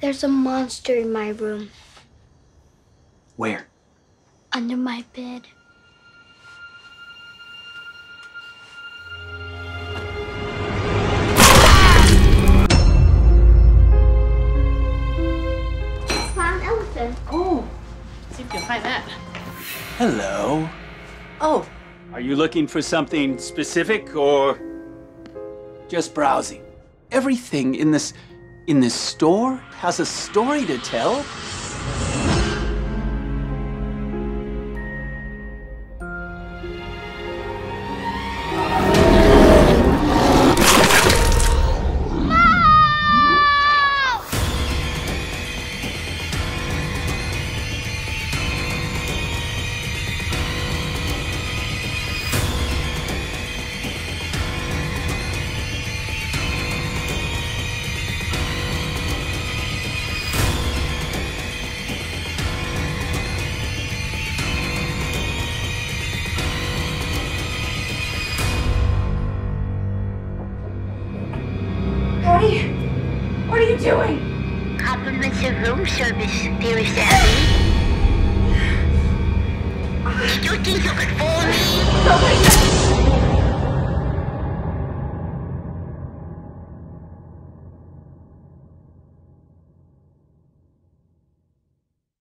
There's a monster in my room, Where? under my bed. Found elephant. Oh, see if you can find that. Hello. Oh, Are you looking for something specific or just browsing? Everything in this in this store has a story to tell. What are you doing? Complimentary room service, dearest Abby. Did you think you could fool me? Oh Nobody